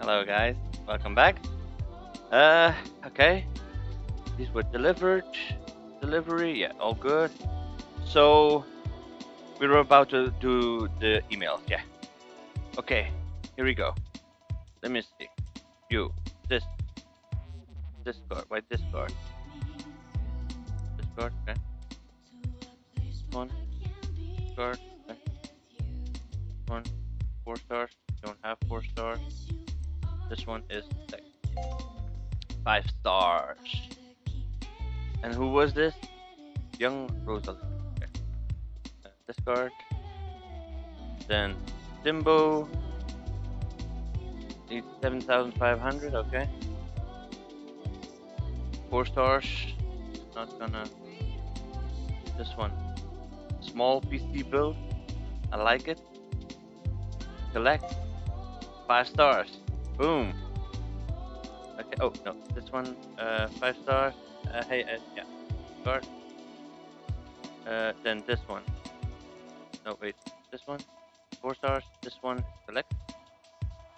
Hello guys, welcome back. Uh, okay. These were delivered. Delivery, yeah, all good. So, we were about to do the email, yeah. Okay, here we go. Let me see. You, this, Discord, wait, Discord. Discord, okay. One, Discord, okay. One, four stars, don't have four stars. This one is five stars. And who was this? Young Rosalind. Okay. Discard. Then. Needs 7,500, okay. Four stars. Not gonna. This one. Small PC build. I like it. Collect. Five stars. Boom. Okay. Oh no, this one. Uh, five stars. Uh, hey, uh, yeah. Start. Uh, then this one. No, wait. This one. Four stars. This one. Select.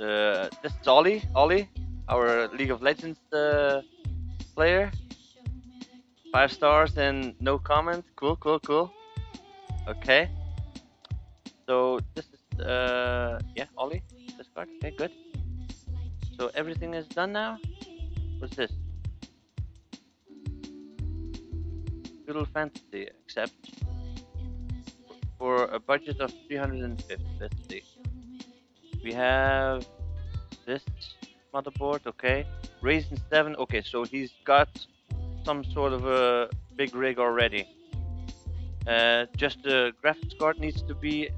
The this is Ollie. Ollie, our League of Legends uh, player. Five stars and no comment. Cool, cool, cool. Okay. So this is uh yeah, Ollie. This card. Okay, good. So everything is done now? What's this? Little Fantasy, except For a budget of 350, let's see. We have this motherboard, okay. Ryzen 7, okay, so he's got some sort of a big rig already. Uh, just the graphics card needs to be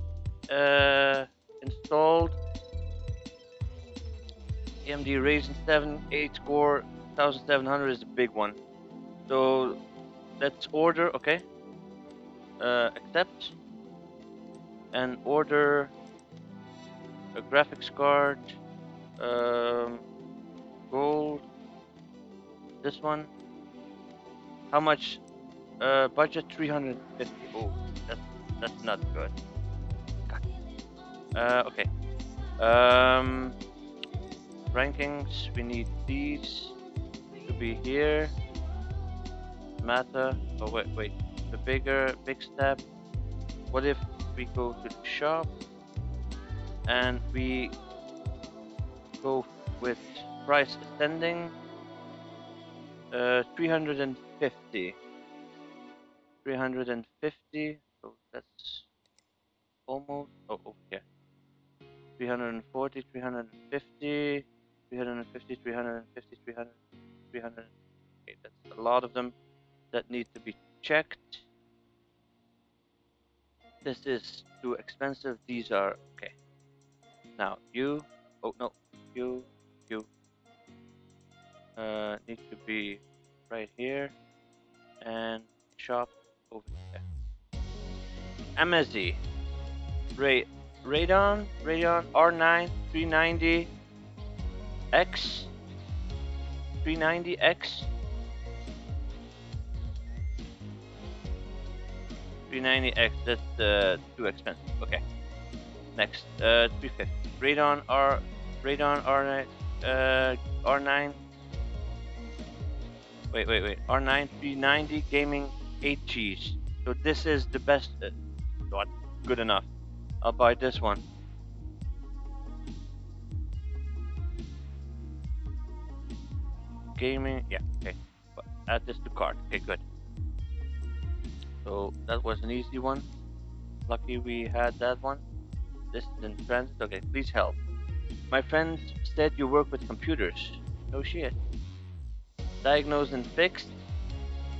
uh, installed AMD Ryzen 7 8 core 1700 is a big one. So let's order, okay? Uh, accept and order a graphics card, um, gold. This one. How much? Uh, budget 350. Oh, that's that's not good. Uh, okay. Um rankings, we need these to be here. Matter. Oh wait, wait. The bigger, big step. What if we go to the shop and we go with price ascending uh, 350 350 so that's almost oh okay 340 350 350, 350, 300, 300. Okay, that's a lot of them that need to be checked. This is too expensive. These are okay. Now you, oh no, you, you uh, need to be right here and shop over there. MSD, Ray, Radeon, Radeon R9 390 X 390X 390X that's uh, too expensive. Okay next uh 350 Radeon R Radeon R9 uh, R9 wait wait wait. R9 390 gaming 8Gs so this is the best uh, not good enough. I'll buy this one gaming. Yeah, okay. Add this to cart. Okay, good. So that was an easy one. Lucky we had that one. This is in transit. Okay, please help. My friend said you work with computers. No shit. Diagnosed and fixed?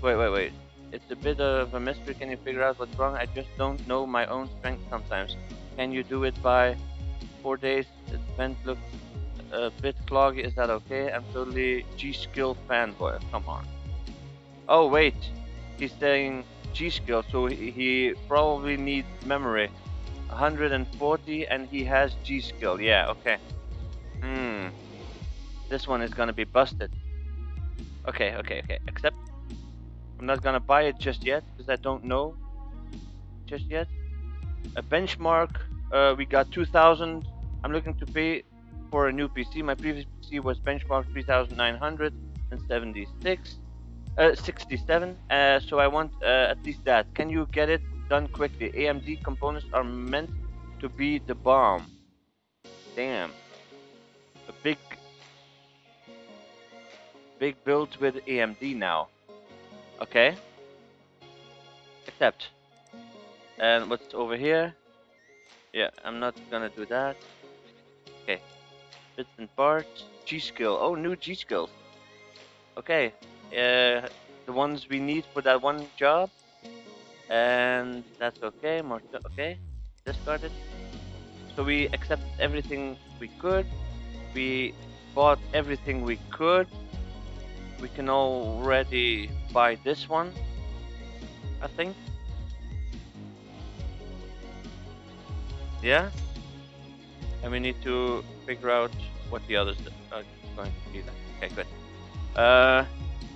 Wait, wait, wait. It's a bit of a mystery. Can you figure out what's wrong? I just don't know my own strength sometimes. Can you do it by four days? The vent looks a bit cloggy. Is that okay? I'm totally G-Skill fanboy. Come on. Oh, wait. He's saying G-Skill, so he, he probably needs memory. 140 and he has G-Skill. Yeah, okay. Hmm. This one is gonna be busted. Okay, okay, okay. Except I'm not gonna buy it just yet because I don't know just yet. A benchmark. Uh, we got 2,000. I'm looking to pay for a new PC. My previous PC was benchmark 3976, uh, 67. Uh, so I want uh, at least that. Can you get it done quickly? AMD components are meant to be the bomb. Damn. A big, big build with AMD now. Okay. Accept. And what's over here? Yeah, I'm not gonna do that. Bits and parts. G skill. Oh, new G-skill. Okay. Uh, the ones we need for that one job. And that's okay. More okay. Discarded. So we accept everything we could. We bought everything we could. We can already buy this one. I think. Yeah? And we need to figure out what the others are going to be then. Okay, good. Uh,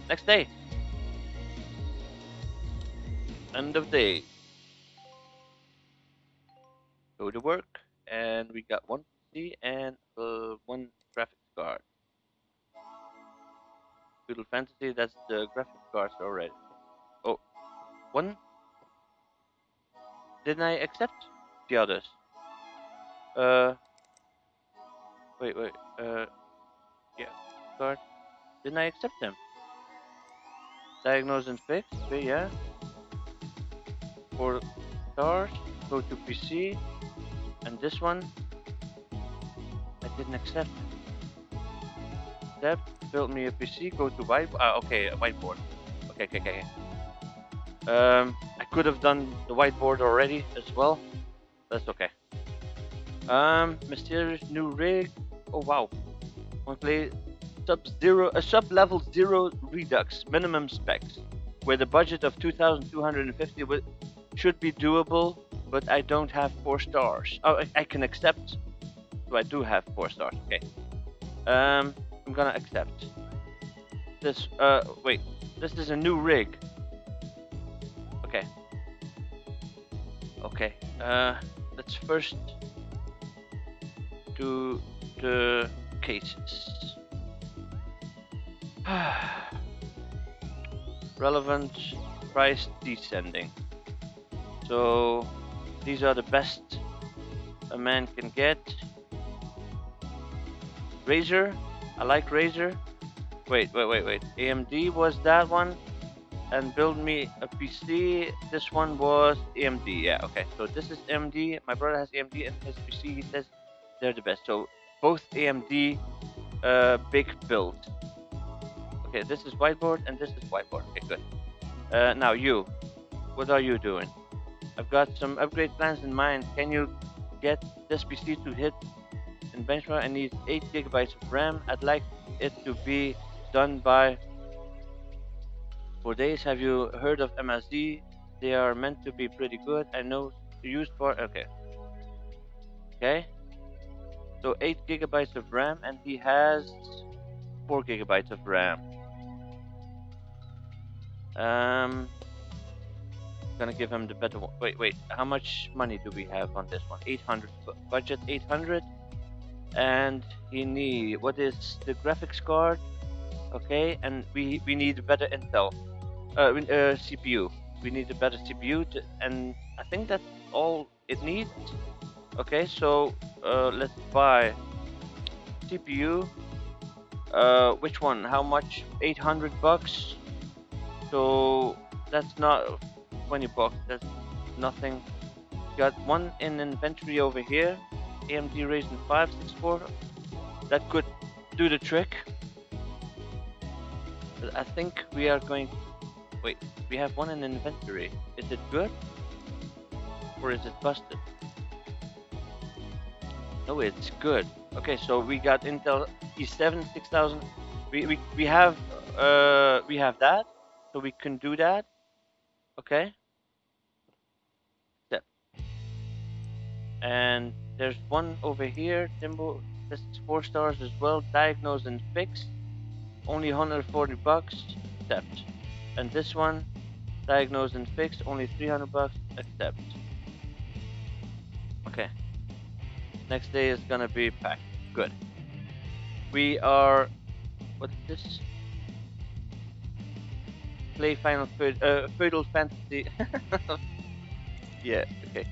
next day. End of day. Go to work, and we got one PC and uh, one graphics card. Feudal Fantasy, that's the graphics cards already. Oh, one? Didn't I accept the others? Uh, wait, wait, uh, yeah, card. Didn't I accept them? Diagnose and fix, okay, yeah. For stars, go to PC, and this one, I didn't accept. Accept, build me a PC, go to ah, okay, whiteboard. Okay, okay, okay. Um, I could have done the whiteboard already as well. That's okay. Um, mysterious new rig. Oh wow. One play sub zero, a sub level zero redux minimum specs, where the budget of 2,250 should be doable, but I don't have four stars. Oh, I, I can accept. So I do have four stars. Okay. Um, I'm gonna accept. This. Uh, wait. This is a new rig. Okay. Okay. Uh, let's first to the cases. Relevant price descending. So these are the best a man can get. Razer, I like Razer. Wait, wait, wait, wait. AMD was that one, and build me a PC. This one was AMD. Yeah, okay. So this is AMD. My brother has AMD, and his PC he says they're the best. So both AMD uh, big build. Okay, this is whiteboard and this is whiteboard. Okay, good. Uh, now you, what are you doing? I've got some upgrade plans in mind. Can you get this PC to hit in benchmark? I need 8 gigabytes of RAM. I'd like it to be done by four days. Have you heard of MSD? They are meant to be pretty good. I know used for okay. Okay. So 8 gigabytes of RAM and he has 4 gigabytes of RAM. Um, gonna give him the better one. Wait, wait, how much money do we have on this one? 800 budget 800 and he need what is the graphics card okay and we we need a better intel uh, uh cpu we need a better cpu to, and i think that's all it needs okay so uh, let's buy CPU uh, which one? How much? 800 bucks? So that's not 20 bucks that's nothing. Got one in inventory over here AMD Ryzen 564 that could do the trick. But I think we are going wait we have one in inventory. Is it good? Or is it busted no, it's good. Okay, so we got Intel E7 6000. We, we, we have uh, we have that, so we can do that. Okay. Step. And there's one over here, Timbo. This is four stars as well. Diagnosed and fixed. Only 140 bucks. Accept. And this one, diagnosed and fixed. Only 300 bucks. Accept. Okay. Next day is gonna be packed. Good. We are. What is this? Play Final Feud, uh, Feudal Fantasy. yeah, okay.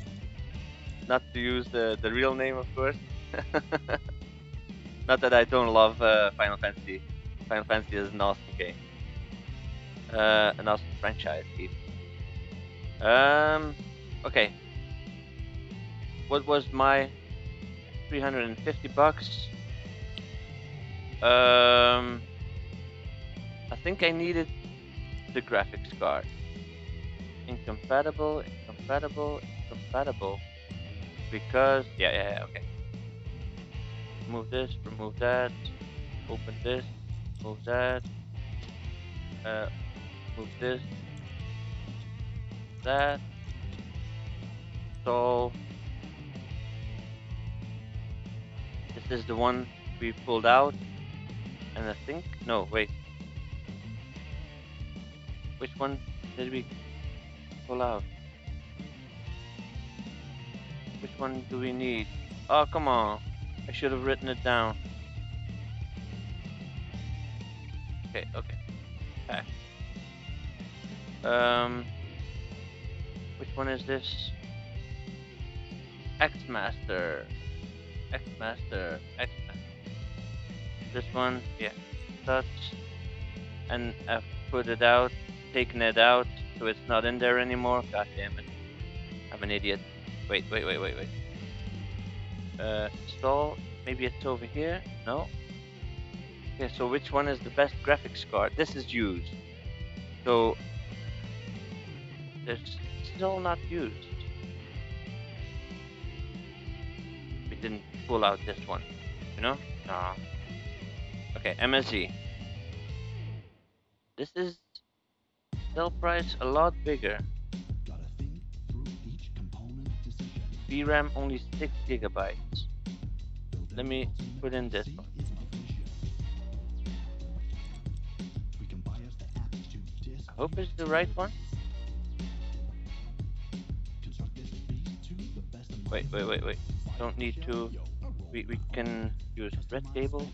Not to use the, the real name, of course. Not that I don't love uh, Final Fantasy. Final Fantasy is an awesome game. Uh, an awesome franchise, even. Um, okay. What was my 350 bucks? Um, I think I needed the graphics card. Incompatible, incompatible, incompatible. Because, yeah, yeah, yeah, okay. Remove this, remove that, open this, move that, uh, move this, that, so this is the one we pulled out, and I think, no, wait, which one did we pull out? Which one do we need? Oh, come on. I should have written it down. Okay, okay. Um, which one is this? X-Master. X-Master. X-Master. This one, yeah. Touch. And I've put it out, taken it out, so it's not in there anymore. God damn it. I'm an idiot. Wait, wait, wait, wait, wait. Uh, install. Maybe it's over here. No. Okay, so which one is the best graphics card? This is used. So it's still not used. We didn't pull out this one, you know? No. Okay, MSE. This is sell price a lot bigger. VRAM only 6 gigabytes. Let me put in this one. I hope it's the right one. Wait, wait, wait, wait. Don't need to. We, we can use red cable.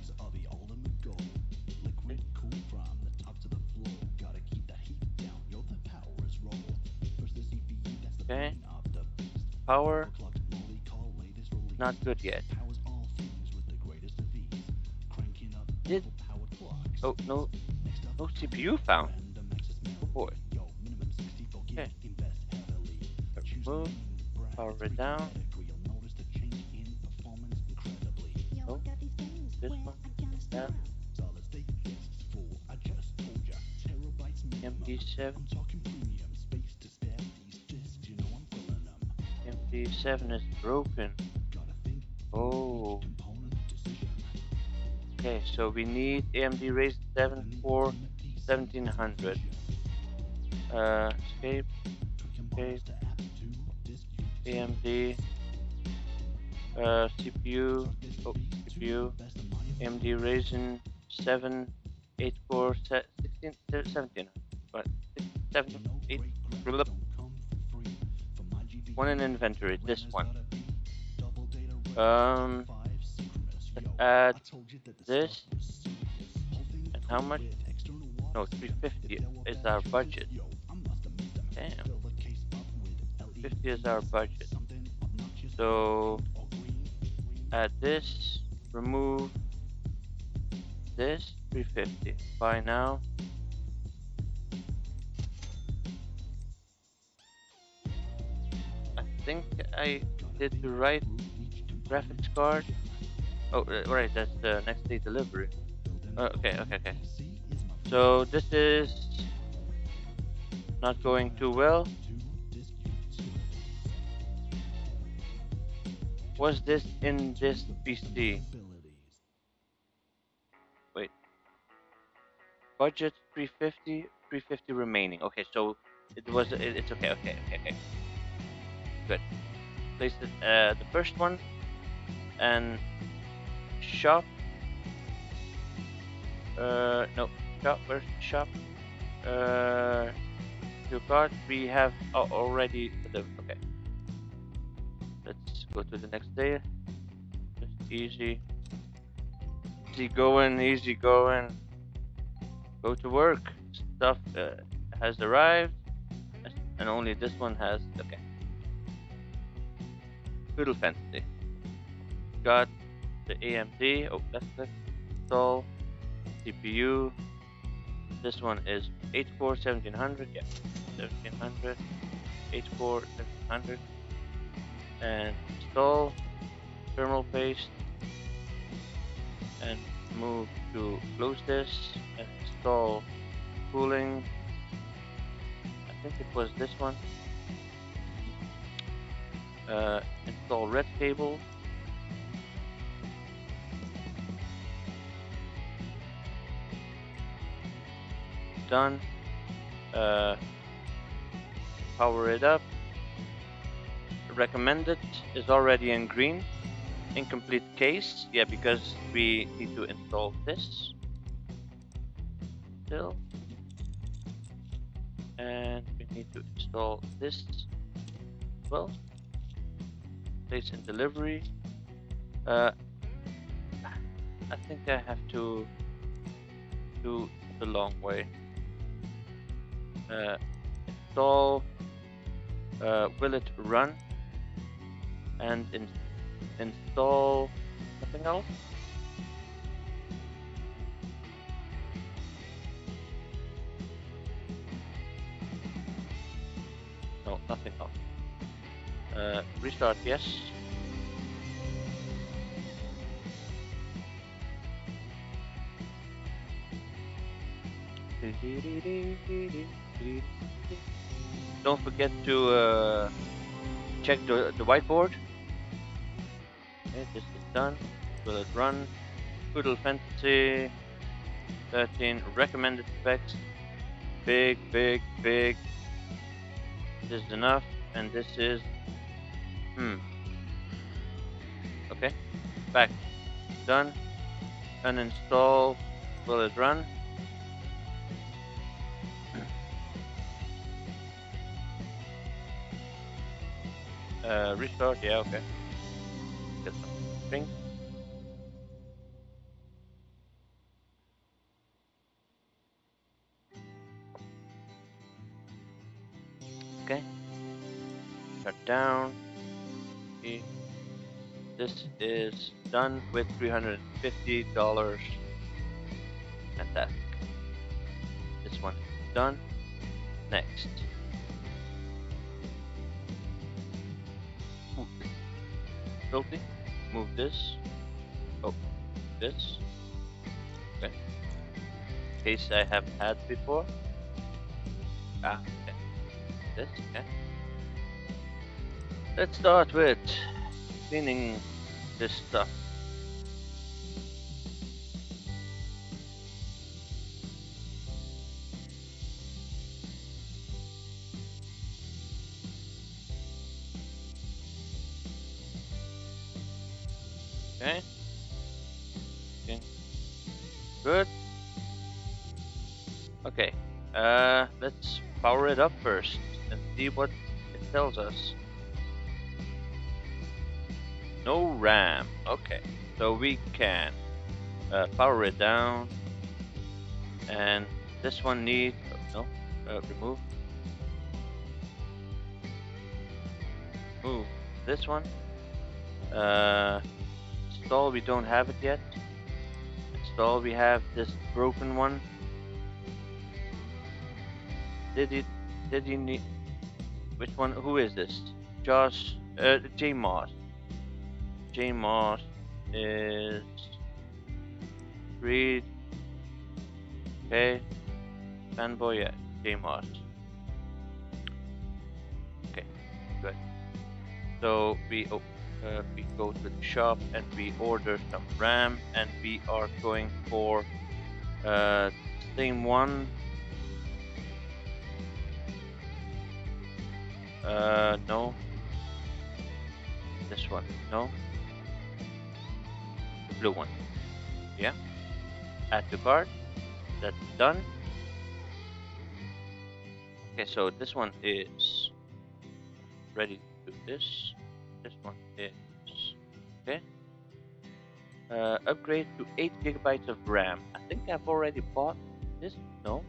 Okay. Power. Not good yet. Did oh no no CPU found. Oh boy. Okay. Move. Power it down. This one. Yeah. MP7. MP7 is broken. Oh. Okay, so we need AMD Ryzen 7 for 1700. Uh, escape. Escape. AMD. Uh, CPU. Oh, CPU. AMD Ryzen 7 8 core 16 17. What? 7 8 one in inventory, this one. Um, add this. And how much? No, 350 is our budget. Damn. 50 is our budget. So, add this, remove this, 350. Buy now. I think I did the right graphics card. Oh, right, that's the next day delivery. Uh, okay, okay, okay. So this is not going too well. Was this in this PC? Wait. Budget 350, 350 remaining. Okay, so it was. It, it's okay. Okay. Okay. Okay good. Place it, uh, the first one and shop. Uh, no, shop. Where's shop? Uh, your card. We have oh, already the okay. Go to the next day. Just easy. easy going, easy going. Go to work. Stuff uh, has arrived, and only this one has. Okay. Feudal Fantasy. Got the AMD. Oh, left click. Install. CPU. This one is 8 core 1700. Yeah, 1700. 8 core 1700. And install. Thermal paste. And move to close this and install cooling. I think it was this one. Uh, install red cable. Done. Uh, power it up. Recommended is already in green. Incomplete case, yeah, because we need to install this still. And we need to install this well. Place in delivery. Uh, I think I have to do the long way. Uh, install. Uh, will it run? And in install something else. No, nothing else. Uh, restart, yes. Don't forget to uh, check the, the whiteboard. Okay, this is done. Will it run? Feudal Fantasy 13 recommended specs. Big, big, big. This is enough, and this is hmm. Okay, back. Done. Uninstall. Will it run? Uh, restart, yeah, okay. Get something. Okay. Shut down. Okay. This is done with $350. Fantastic. This one is done. Next. Filthy. Move this. Oh, this. Okay. Case I have had before. Ah, okay. This, okay. Let's start with cleaning this stuff. First and see what it tells us. No RAM. Okay. So we can uh, power it down. And this one needs oh, no uh, remove. Move this one. Uh, install. We don't have it yet. Install. We have this broken one. Did it? Did you need? Which one? Who is this? Josh. Uh, J Moss. J Moss is read. Okay. Fanboy. Yeah. J Moss. Okay. Good. So we oh, uh, we go to the shop and we order some RAM and we are going for uh, same one Uh, no. This one, no. The blue one. Yeah. Add to cart. That's done. Okay, so this one is ready to do this. This one is okay. Uh, upgrade to 8 gigabytes of RAM. I think I've already bought this. No?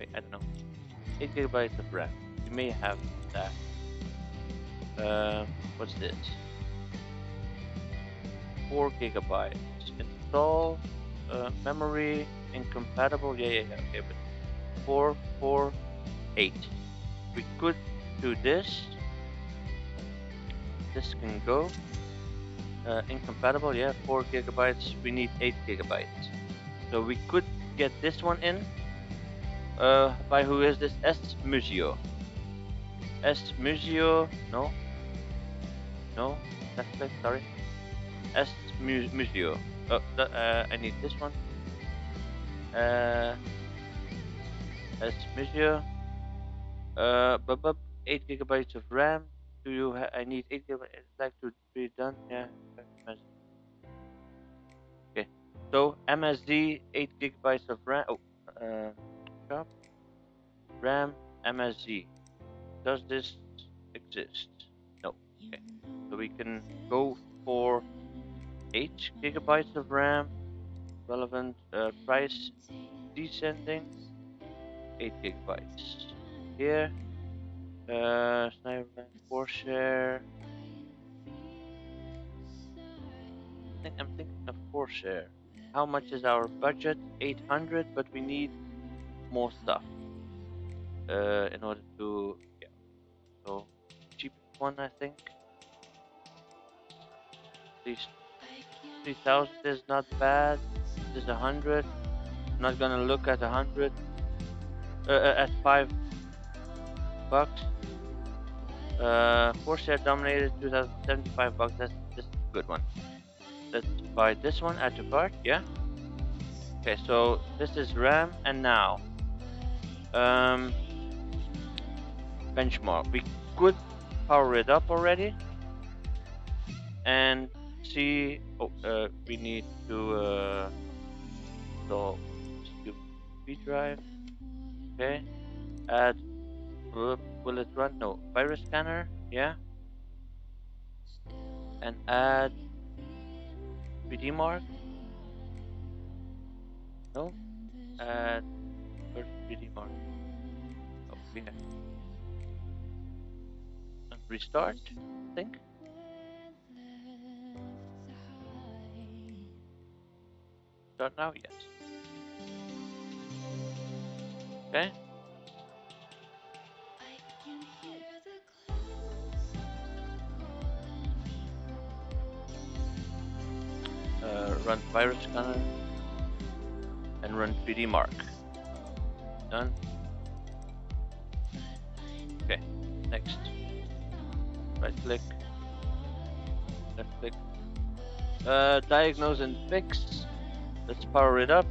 Wait, I don't know. 8 gigabytes of RAM. You may have that. Uh, what's this? 4 gigabytes. Install uh, memory incompatible. Yeah, yeah, yeah. Okay, but 4, 4, 8. We could do this. This can go. Uh, incompatible, yeah, 4 gigabytes. We need 8 gigabytes. So we could get this one in. Uh, by who is this? S Museo. S Museo. No. No. That's click. Sorry. S Museo. Oh, uh, I need this one. Uh, S Museo. Uh, but, but 8 gigabytes of RAM. Do you? I need 8 gigabytes. Like to be done. Yeah. Okay. So MSD 8 gigabytes of RAM. Oh, uh. RAM MSD. Does this exist? No. Okay. So we can go for 8 gigabytes of RAM. Relevant uh, price descending. 8 gigabytes. Here. Uh, Sniper Corsair. I think I'm thinking of Corsair. How much is our budget? 800, but we need more stuff uh, in order to one I think. At least 3000 is not bad. Is a hundred. I'm not gonna look at a hundred. Uh, uh, at five bucks. Uh, Corsair Dominator 2075 bucks. That's this a good one. Let's buy this one. at to part, Yeah. Okay, so this is RAM and now. Um, benchmark. We could power it up already and see. Oh, uh, we need to uh, install USB drive. Okay, add. Will it run? No, virus scanner. Yeah, and add 3D mark. No, add first 3D mark. Oh, yeah. Restart. I think. Start now? Yes. Okay. Uh, run virus scanner and run 3D mark. Done. Click, left click. Uh, diagnose and fix. Let's power it up.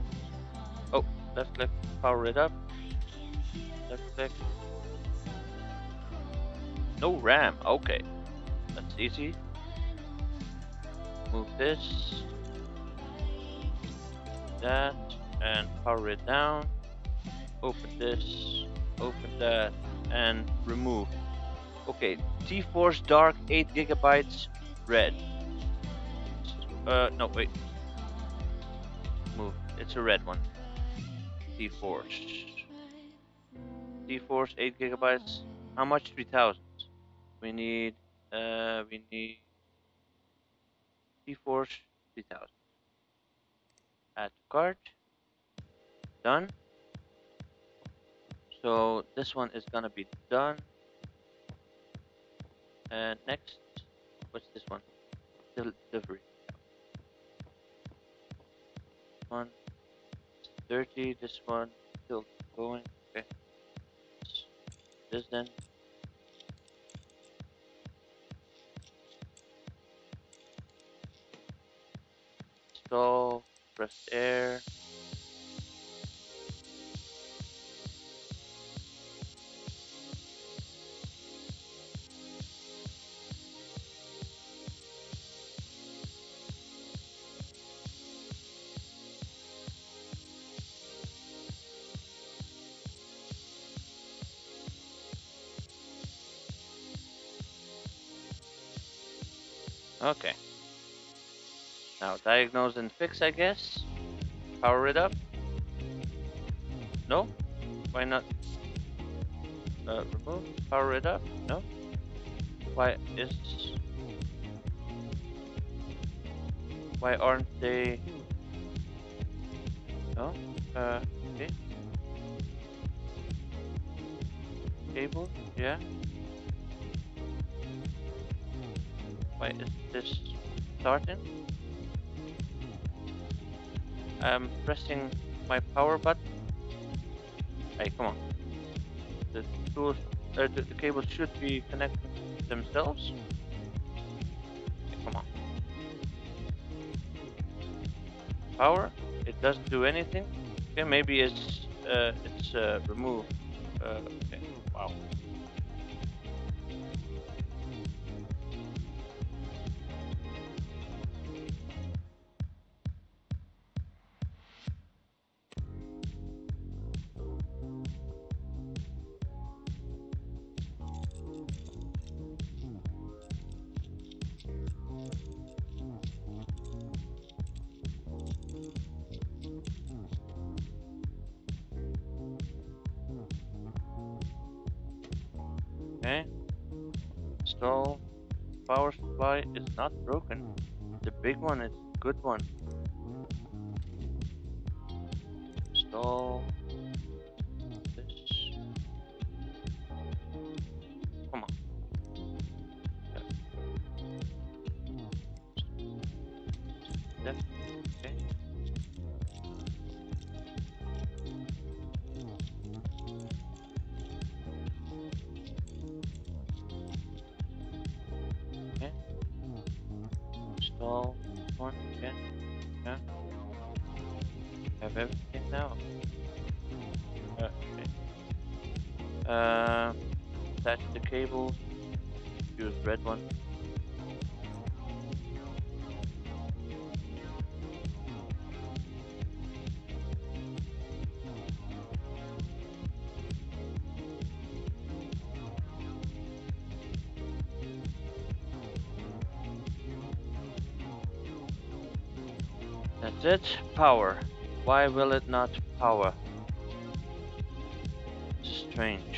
Oh, left click, power it up. Left click. No RAM, okay. That's easy. Move this. That. And power it down. Open this. Open that. And remove. Okay, T-Force Dark 8 gigabytes red. Uh, no, wait. Move. It's a red one. T-Force. T-Force 8 gigabytes. How much? 3000. We need, uh, we need T-Force 3000. Add cart. Done. So this one is gonna be done. And next, what's this one? Delivery. One, 30. This one still going. Okay. This then. Install. Press air. Now diagnose and fix, I guess. Power it up. No? Why not? Uh, remove. Power it up. No? Why is... Why aren't they... No? Uh, okay. Cable? Yeah. Why is this starting? I'm pressing my power button. Hey, come on. The tools, uh, the, the cables should be connected themselves. Okay, come on. Power. It doesn't do anything. Okay, maybe it's uh, it's uh, removed. Uh, okay. Wow. Big one is a good one. Install this. Come on. Yeah. One again. Yeah. Have everything now. Okay. Uh, attach the cable. Use red one. That's it. Power. Why will it not power? Strange.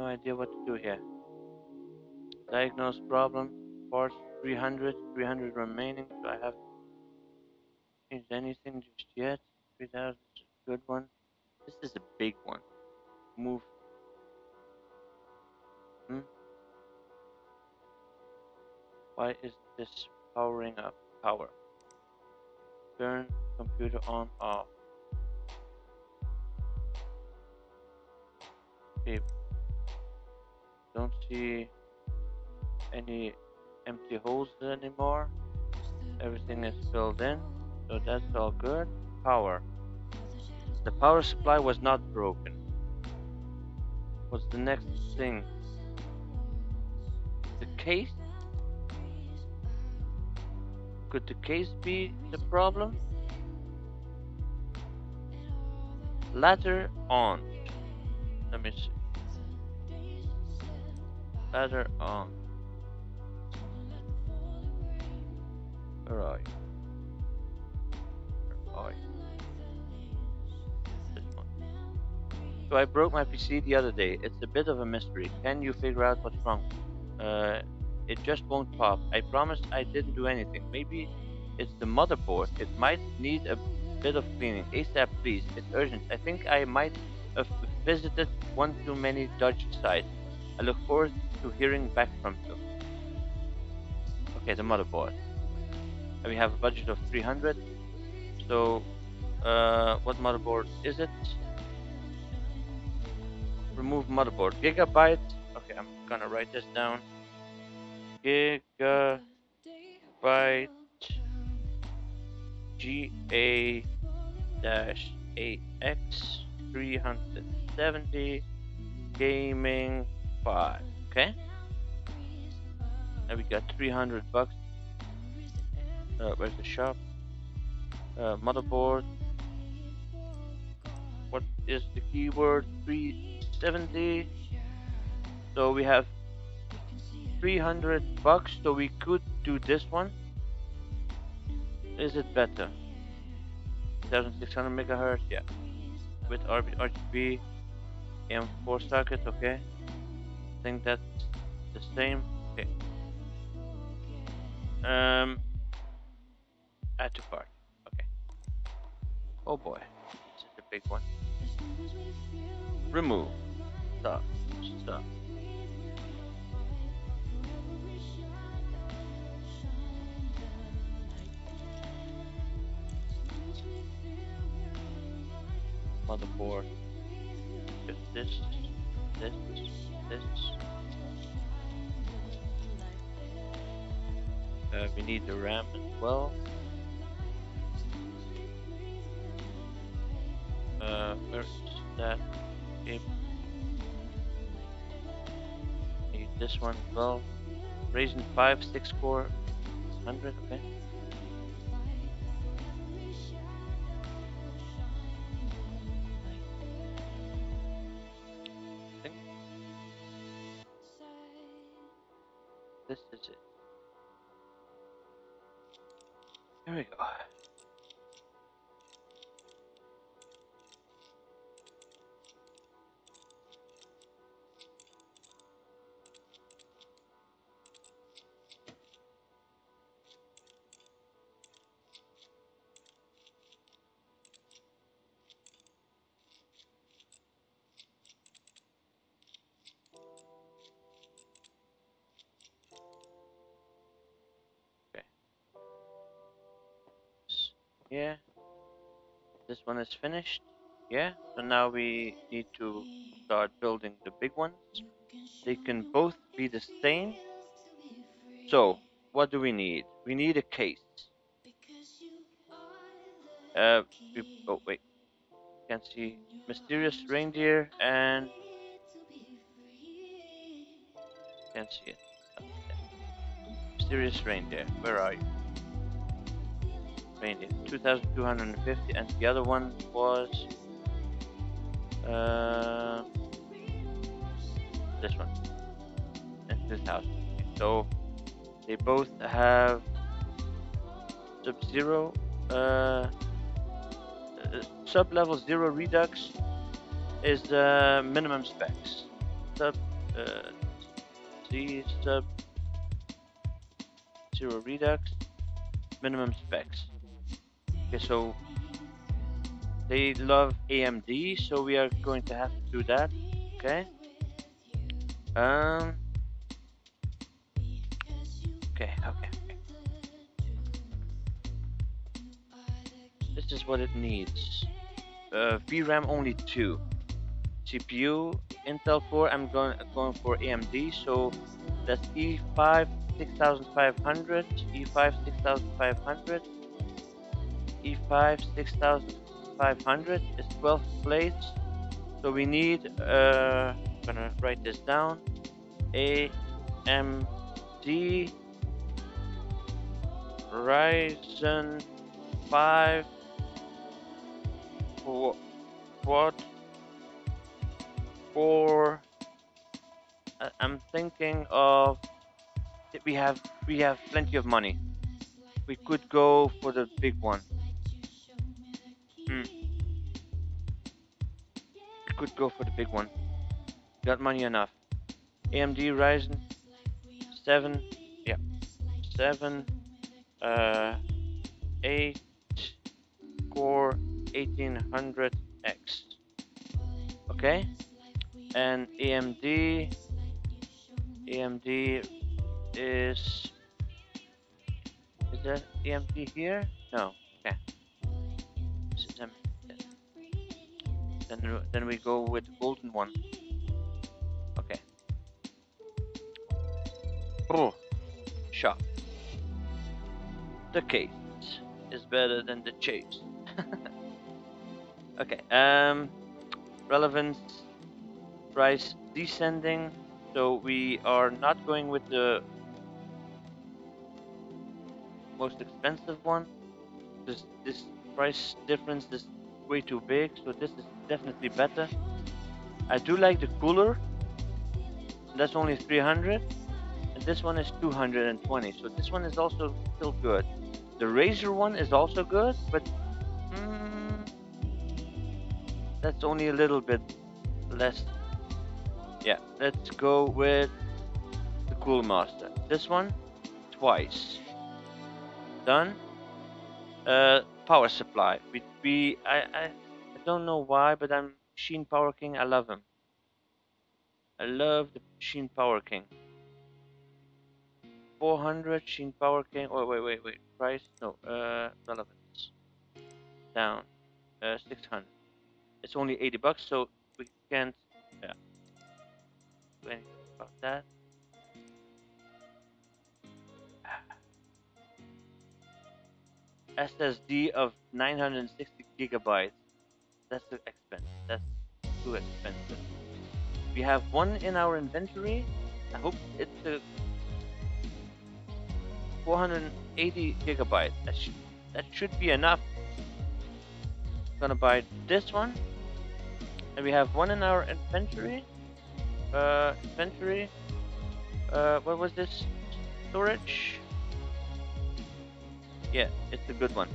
No idea what to do here. Diagnose problem. Parts 300, 300 remaining. Do I have changed anything just yet? 3000 is a good one. This is a big one. Move. Hmm? Why is this powering up? Power. Turn computer on off. Okay. See any empty holes anymore. Everything is filled in, so that's all good. Power. The power supply was not broken. What's the next thing? The case? Could the case be the problem? Ladder on. Let me see. Ladder on. You? So I broke my PC the other day. It's a bit of a mystery. Can you figure out what's wrong? Uh, it just won't pop. I promised I didn't do anything. Maybe it's the motherboard. It might need a bit of cleaning. ASAP, please. It's urgent. I think I might have visited one too many Dutch sites. I look forward to hearing back from you. Okay, the motherboard. We have a budget of 300. So, uh, what motherboard is it? Remove motherboard. Gigabyte. Okay, I'm gonna write this down. Gigabyte GA dash AX 370 gaming 5. Okay. Now we got 300 bucks. Uh, where's the shop? Uh, motherboard. What is the keyword? 370. So we have 300 bucks, so we could do this one. Is it better? 1600 megahertz, yeah. With RGB, M4 socket, okay. I think that's the same. Okay. Um, add to cart. Okay. Oh boy, this is a big one. Remove. Stop. Stop. motherboard. Just this, this, this. Uh, we need the RAM as well. Uh, where's that? Okay. Need this one as well. Ryzen 5 6 core 100, okay. Yeah. This one is finished. Yeah. So now we need to start building the big ones. They can both be the same. So what do we need? We need a case. Uh, we, oh wait, can't see mysterious reindeer and can't see it. Mysterious reindeer, where are you? Reindeer, 2250, and the other one was uh, this one, and 2000. So they both have Sub-Zero, uh, uh, sub-level zero redux is the minimum specs. Sub, uh, C sub zero redux minimum specs. Okay, so they love AMD, so we are going to have to do that. Okay. Um. Okay. Okay. This is what it needs. Uh, VRAM only two. CPU Intel Core. I'm going going for AMD, so that's i5 6500, i5 6500, i5 6500 is 12 plates. So we need, uh, I'm gonna write this down, AMD Ryzen 5 quad core. I'm thinking of we have we have plenty of money. We could go for the big one. Could go for the big one. Got money enough. AMD Ryzen 7, yeah, 7, uh, 8 core 1800X. Okay, and AMD, AMD is is that AMD here? No. Then then we go with the golden one. Okay. Oh, shop. The case is better than the chase. Okay. Um, relevance price descending. So we are not going with the most expensive one. This this price difference is way too big, so this is definitely better. I do like the cooler. That's only 300, and this one is 220. So this one is also still good. The Razer one is also good, but mm, that's only a little bit less. Yeah, let's go with the Cool Master. This one, twice. Done. Uh, power supply. We, we I, I, I don't know why, but I'm Sheen Power King. I love him. I love the Sheen Power King. 400 Sheen Power King. Oh wait, wait, wait. Price? No. Uh, relevance. Down. Uh, 600. It's only 80 bucks, so we can't. Yeah. Do anything about that. SSD of 960 gigabytes. That's too expensive. That's too expensive. We have one in our inventory. I hope it's a 480 gigabytes. That should that should be enough. Gonna buy this one. And we have one in our inventory. Uh, inventory. Uh, what was this? Storage yeah, it's a good one.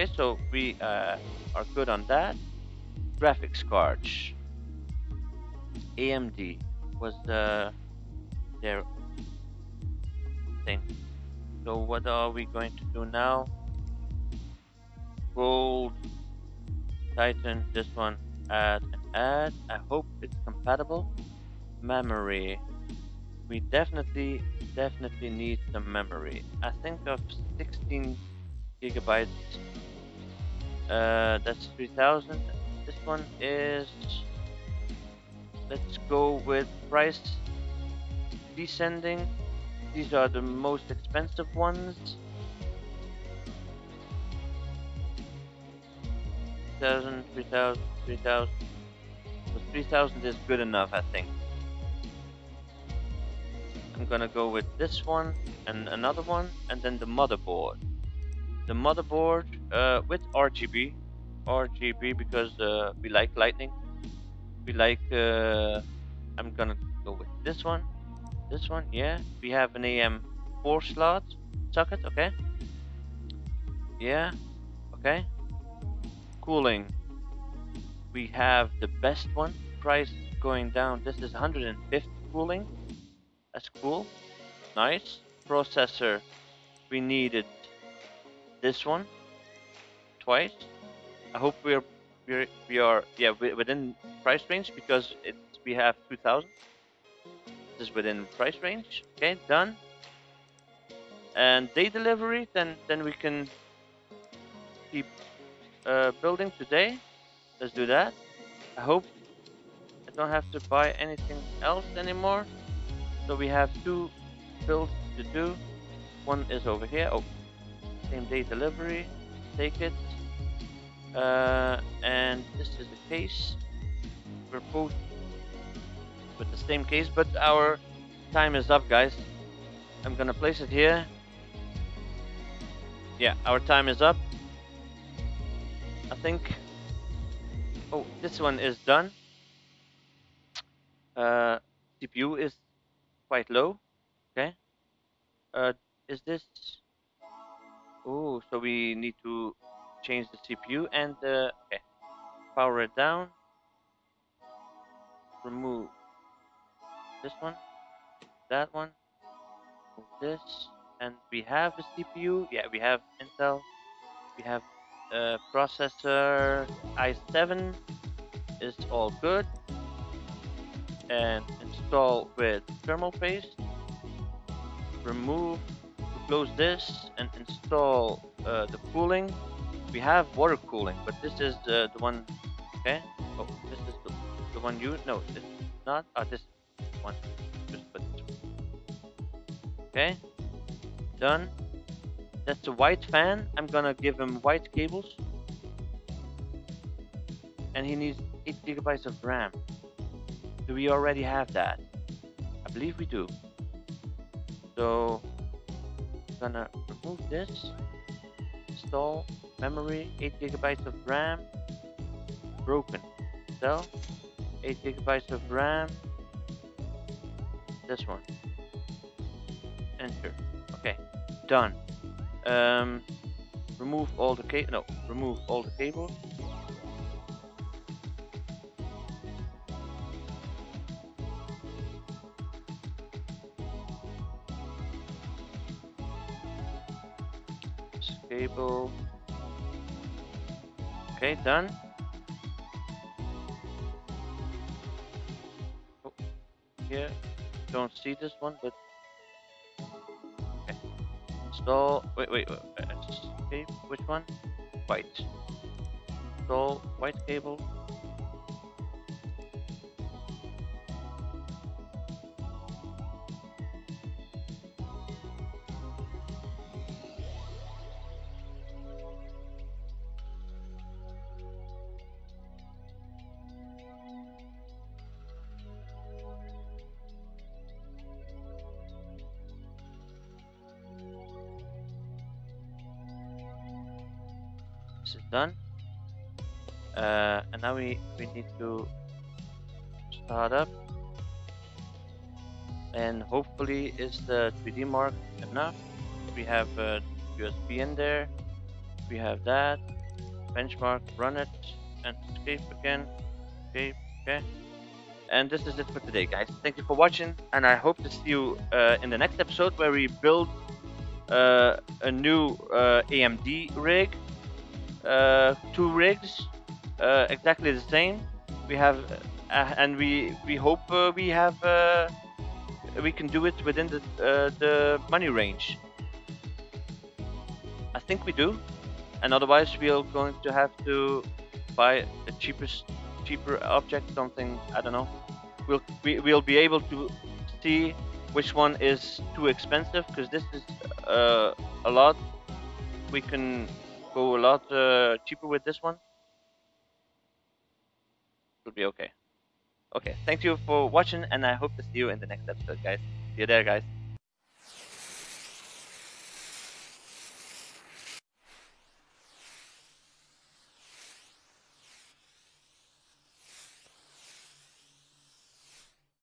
Okay, so we uh, are good on that. Graphics cards. AMD was uh, their thing. So what are we going to do now? Gold, Titan, this one, add and add. I hope it's compatible. Memory. We definitely definitely need some memory. I think of 16 gigabytes. Uh, that's 3000. This one is. Let's go with price descending. These are the most expensive ones. 3000, 3000, 3000. So 3000 is good enough, I think. I'm gonna go with this one and another one and then the motherboard the motherboard uh, with RGB RGB because uh, we like lightning. We like uh, I'm gonna go with this one. This one yeah. We have an AM4 slot socket okay? Yeah okay. Cooling. We have the best one. Price going down. This is 150 cooling. That's cool. Nice. Processor. We needed this one I hope we're we're we are yeah within price range because it's we have 2000. This is within price range. Okay, done. And day delivery, then then we can keep uh, building today. Let's do that. I hope I don't have to buy anything else anymore. So we have two builds to do. One is over here. Oh, same day delivery. Take it. Uh, and this is the case. We're both with the same case, but our time is up, guys. I'm gonna place it here. Yeah, our time is up. I think. Oh, this one is done. Uh, CPU is quite low. Okay. Uh, is this? Oh, so we need to change the CPU and uh, okay, power it down. Remove this one, that one, this, and we have a CPU. Yeah, we have Intel. We have a processor i7 is all good and install with thermal paste. Remove, close this and install uh, the cooling. We have water cooling, but this is the, the one, okay? Oh, this is the, the one you, no, this is not, ah, this one. Just put this one. Okay, done. That's a white fan. I'm gonna give him white cables. and he needs 8 gigabytes of RAM. Do we already have that? I believe we do. So I'm gonna remove this, install memory, 8 gigabytes of RAM, broken. So 8 gigabytes of RAM, this one. Enter. Okay, done. Um, remove all the cable. No, remove all the cables. Cable. Okay, done. Oh, don't see this one, but okay. Install. Wait, wait, wait. Which one? White. Install white cable. Uh, and now we, we need to start up. And hopefully is the 3D mark enough. We have uh, USB in there. We have that. Benchmark, run it, and escape again. Escape, okay. And this is it for today, guys. Thank you for watching, and I hope to see you uh, in the next episode where we build uh, a new uh, AMD rig uh, two rigs, uh, exactly the same. We have, uh, and we we hope uh, we have uh, we can do it within the uh, the money range. I think we do, and otherwise we are going to have to buy the cheapest cheaper object, something I don't know. We'll we, we'll be able to see which one is too expensive because this is uh, a lot. We can go a lot cheaper with this one. It'll be okay. Okay, thank you for watching, and I hope to see you in the next episode, guys. See you there, guys.